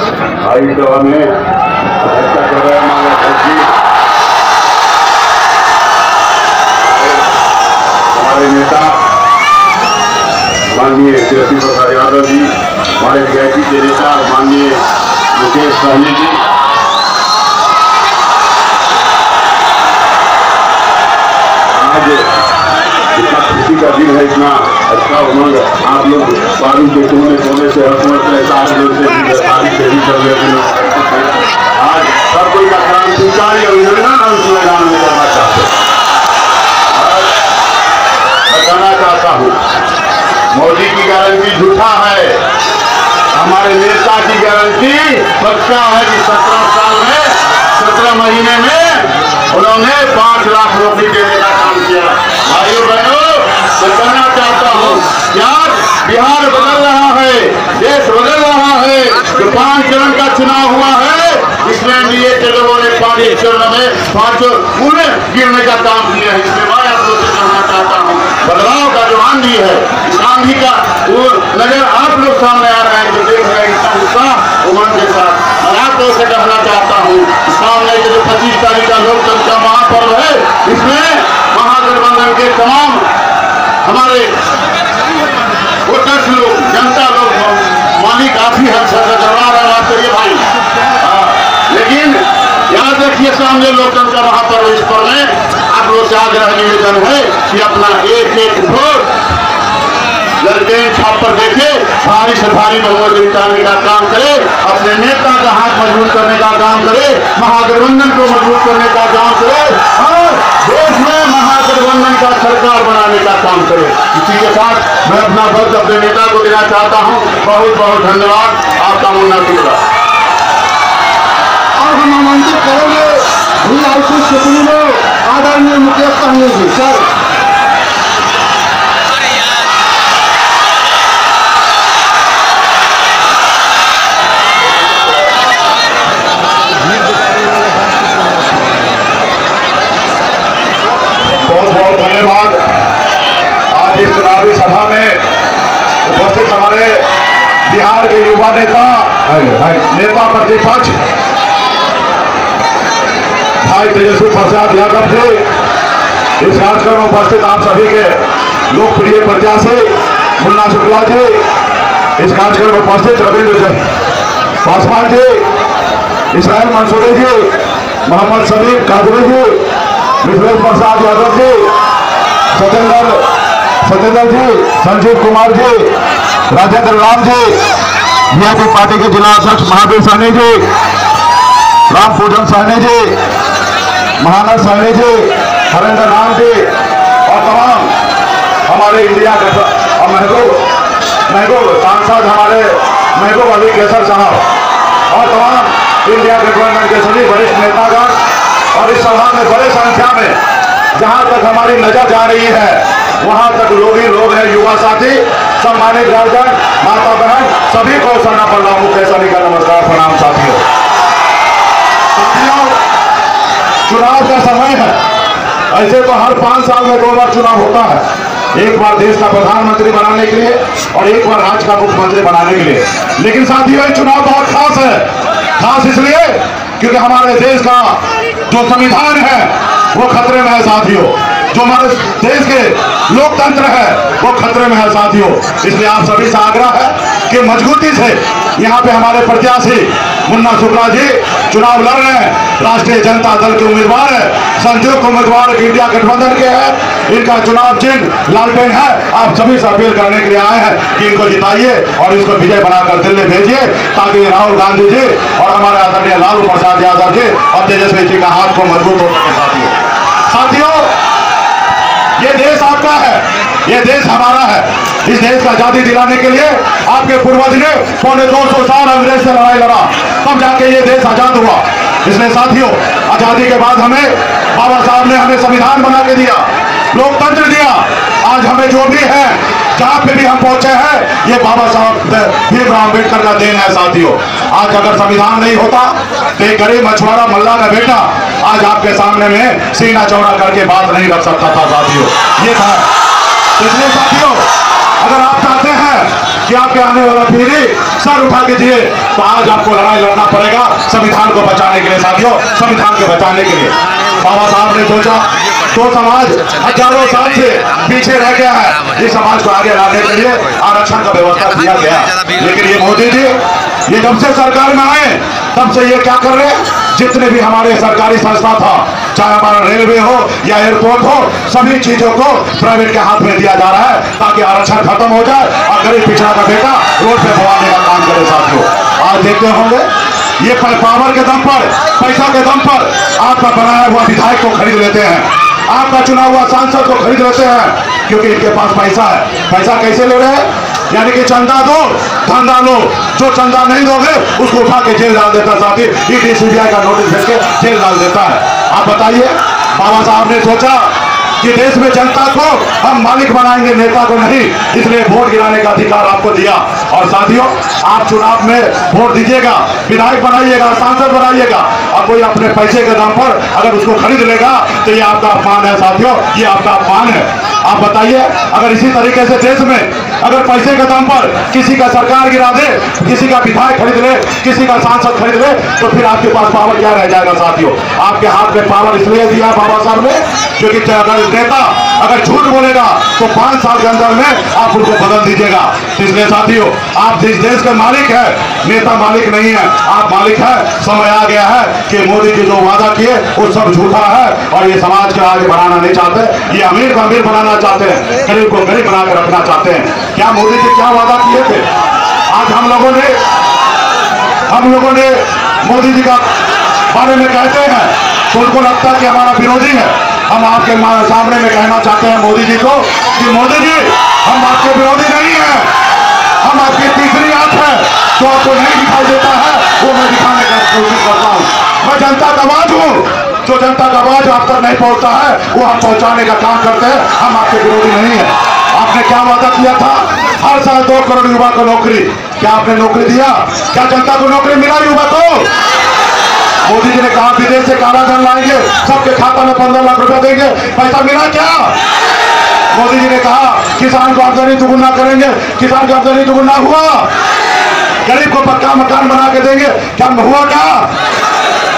आई सभा में ऐसा कर रहे हमारे अध्यक्ष हमारे नेता, माननीय तेजस्वी प्रसाद यादव जी, हमारे वीआईपी के नेता, माननीय मुकेश सहनी जी। अच्छा उमंग आप लोग बालू के कोने कोने से हकूमत से साथ से गिरफ्तारी से भी कर रहे हैं आज सब कोई का क्रांतिकारी अभिनंदन हम इस मैदान में करना चाहते हैं और बताना चाहता हूँ, मोदी की गारंटी झूठा है। हमारे नेता की गारंटी पक्का है कि सत्रह साल में, सत्रह महीने में उन्होंने पाँच लाख नौकरी देने का काम किया। भाइयों बहनों मैं कहना चाहता हूँ कि आज बिहार बदल रहा है, देश बदल रहा है। जो पाँच चरण का चुनाव हुआ है। इसमें एनडीए के लोगों ने पाँच चरण में, पाँचों पूरे गिरने का काम किया है। इसमें मैं आप लोग से कहना चाहता हूँ, बदलाव का जो आंधी है आंधी का वो नज़र आप लोग सामने आ रहे हैं, जो देख रहे हैं इतना उत्साह उमंग के साथ। मैं आप लोग से कहना चाहता हूँ, सामने के जो पच्चीस तारीख का लोकतंत्र का महापर्व है, इसमें महागठबंधन के तमाम हमारे वोटर्स लोग जनता लोग माली काफ़ी हद से करवा रहे हैं बात करिए भाई हाँ, लेकिन याद रखिए सामने लोकतंत्र का महापर्व इस पर में आप लोग से आग्रह निवेदन है कि अपना एक एक वोट लड़के छाप पर देखे भारी से भारी बहुमत जिताने का काम करे अपने नेता का हाथ मज़बूत करने का काम करे महागठबंधन को मज़बूत करने का काम करे और देश में महागठबंधन का सरकार बनाने का काम करे। इसी के साथ मैं अपना वक्त अपने नेता को देना चाहता हूँ। बहुत बहुत धन्यवाद। आपका मुन्ना टुकड़ा और हम आमंत्रित करेंगे। आदरणीय मुकेश सहनी जी सर बहुत बहुत धन्यवाद आज इस चुनावी सभा में उपस्थित हमारे बिहार के युवा नेता नेता प्रतिपक्ष भाई तेजस्वी प्रसाद यादव जी इस कार्यक्रम में उपस्थित आप सभी के लोकप्रिय प्रत्याशी मुन्ना शुक्ला जी इस कार्यक्रम में उपस्थित रविंद्र पासवान जी इसराइल मंसूरी जी मोहम्मद सलीम कादरी जी मिथिलेश प्रसाद यादव जी सत्येंद्र सत्येंद्र जी, संजीव कुमार जी, राजेंद्र राम जी बीजेपी पार्टी के जिला अध्यक्ष महावीर सहनी जी, राम पूजन सहनी जी, महानंद सहनी जी, हरेंद्र राम जी, और तमाम हमारे इंडिया के और महबूब महबूब, सांसद हमारे महबूब अली केसर साहब, और तमाम इंडिया गठबंधन के सभी वरिष्ठ नेतागण, और इस सभा में बड़े संख्या में जहाँ तक हमारी नज़र जा रही है, वहाँ तक लोग ही लोग हैं, युवा साथी, सम्मानित गार्जियन, माता बहन, सभी को सरना पल्ला मुकेश का नमस्कार, प्रणाम साथियों। साथियों, चुनाव का समय है। ऐसे तो हर पाँच साल में दो बार चुनाव होता है। एक बार देश का प्रधानमंत्री बनाने के लिए और एक बार राज्य का मुख्यमंत्री बनाने के लिए। लेकिन साथियों, ये चुनाव बहुत खास है। खास इसलिए क्योंकि हमारे देश का जो संविधान है वो खतरे में है साथियों। जो हमारे देश के लोकतंत्र है, वो खतरे में है साथियों। इसलिए आप सभी से आग्रह है कि मजबूती से यहाँ पे हमारे प्रत्याशी मुन्ना शुक्ला जी, चुनाव लड़ रहे हैं। राष्ट्रीय जनता दल के उम्मीदवार है। संयुक्त उम्मीदवार इंडिया गठबंधन के हैं। इनका चुनाव चिन्ह लालटेन है। आप सभी से अपील करने के लिए आए हैं कि इनको जिताइए और इसको विजय बनाकर दिल्ली भेजिए, ताकि राहुल गांधी जी और हमारे आदरणीय लालू प्रसाद यादव जी और तेजस्वी जी का हाथ को मज़बूत हो सके साथियों साथियों ये देश आपका है। ये देश हमारा है। इस देश का आज़ादी दिलाने के लिए आपके पूर्वज ने पौने दो सौ साल अंग्रेज़ से लड़ाई लड़ा। तब जाके ये देश आज़ाद हुआ। इसलिए साथियों, आज़ादी के बाद हमें बाबा साहब ने हमें संविधान बना के दिया, लोकतंत्र दिया। आज हमें जो भी है, जहाँ पे भी हम पहुँचे हैं, ये बाबा साहब भीमराव अंबेडकर का देन है, साथियों। आज अगर संविधान नहीं होता तो गरीब मछुआरा मल्ला का बेटा आज आपके सामने में सीना चौड़ा करके बात नहीं रख सकता था, साथियों। ये था। इसलिए, साथियों, अगर आप चाहते हैं कि आपके आने वाला पीढ़ी सर उठा के जिए तो आज आपको लड़ाई लड़ना पड़ेगा संविधान को बचाने के लिए, साथियों, संविधान को बचाने के लिए। बाबा साहब ने सोचा तो समाज हज़ारों साल से पीछे रह गया है। इस समाज को आगे लाने के लिए आरक्षण का व्यवस्था किया गया। लेकिन ये मोदी जी, ये जब से सरकार में आए तब से ये क्या कर रहे हैं? जितने भी हमारे सरकारी संस्था था, चाहे हमारा रेलवे हो या एयरपोर्ट हो, सभी चीज़ों को प्राइवेट के हाथ में दिया जा रहा है ताकि आरक्षण खत्म हो जाए और गरीब पिछड़ा का बेटा रोड पे भवाने का काम करे साथियों। आज देखते होंगे, ये पावर के दम पर, पैसा के दम पर आपका बनाया हुआ विधायक को खरीद लेते हैं। आपका चुना हुआ सांसद को खरीद लेते हैं, क्योंकि इनके पास पैसा है। पैसा कैसे ले रहे हैं? यानी कि चंदा दो, धंधा लो। जो चंदा नहीं दोगे, उसको उठा के जेल डाल देता साथी। ईडी सीबीआई का नोटिस भेज के जेल डाल देता है। आप बताइए, बाबा साहब ने सोचा कि देश में जनता को हम मालिक बनाएँगे, नेता को नहीं। इसलिए वोट गिराने का अधिकार आपको दिया। और साथियों, आप चुनाव में वोट दीजिएगा, विधायक बनाइएगा, सांसद बनाइएगा। और कोई अपने पैसे के दाम पर अगर उसको खरीद लेगा तो ये आपका अपमान है साथियों, ये आपका अपमान है। आप बताइए, अगर इसी तरीके से देश में अगर पैसे के दम पर किसी का सरकार गिरा दे, किसी का विधायक खरीद ले, किसी का सांसद खरीद ले तो फिर आपके पास पावर क्या रह जाएगा साथियों? आपके हाथ में पावर इसलिए दिया बाबा साहब ने, क्योंकि अगर नेता अगर झूठ बोलेगा तो पाँच साल के अंदर में आप उनको बदल दीजिएगा। इसलिए साथियों आप जिस देश के मालिक है, नेता मालिक नहीं है, आप मालिक है, समय आ गया है कि मोदी जी जो वादा किए, वो सब झूठा है, और ये समाज को आगे बढ़ाना नहीं चाहते, ये अमीर को अमीर बनाना चाहते हैं, गरीब को गरीब बनाकर रखना चाहते हैं। क्या मोदी जी क्या वादा किए थे? आज हम लोगों ने, हम लोगों ने मोदी जी का बारे में कहते हैं तो उनको लगता है कि हमारा विरोधी है। हम आपके सामने में कहना चाहते हैं मोदी जी को कि मोदी जी, हम आपके विरोधी नहीं है। हम आपकी तीसरी आँख है। जो आपको नहीं दिखाई देता है, वो मैं दिखाने का कोशिश करता हूँ। मैं जनता का आवाज़ हूँ। जो जनता का आवाज़ आप तक नहीं पहुँचता है, वो हम पहुँचाने का काम करते हैं। हम आपके विरोधी नहीं है। आपने क्या वादा किया था? हर साल दो करोड़ युवा को नौकरी। क्या आपने नौकरी दिया? क्या जनता को नौकरी मिला युवा को? मोदी जी ने कहा, विदेश से कालाधन लाएँगे, सबके खाता में पंद्रह लाख रुपए देंगे। पैसा मिला क्या? मोदी जी ने कहा, किसान को आमदनी दुगुना करेंगे, किसान की आमदनी दुगुना हुआ। गरीब को पक्का मकान बना के देंगे। क्या हुआ क्या?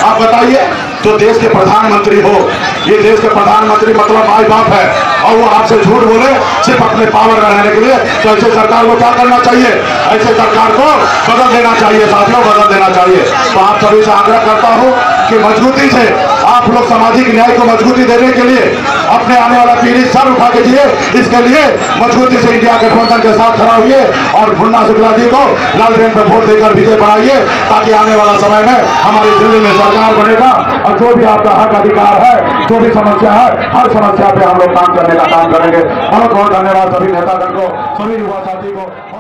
आप बताइए। जो देश के प्रधानमंत्री हो, ये देश के प्रधानमंत्री मतलब माई बाप है। और वो आपसे झूठ बोले, सिर्फ़ अपने पावर रहने के लिए। तो ऐसे सरकार को क्या करना चाहिए? ऐसे सरकार को बदल देना चाहिए, साथियों, बदल देना चाहिए। तो आप सभी से आग्रह करता हूँ कि मजबूती से आप लोग सामाजिक न्याय को मजबूती देने के लिए अपने आने वाला पीढ़ी सर उठा के जिए। इसके लिए मजबूती से इंडिया गठबंधन के साथ खड़ा हुए और भुन्ना शुक्ला जी को लालटेन पर वोट देकर विजय बनाइए ताकि आने वाला समय में हमारी दिल्ली में सरकार बनेगा और जो भी आपका हक अधिकार है, जो भी समस्या है, हर समस्या पे हम लोग काम करने का काम करेंगे। बहुत बहुत धन्यवाद सभी नेतागण को, सभी युवा साथी को।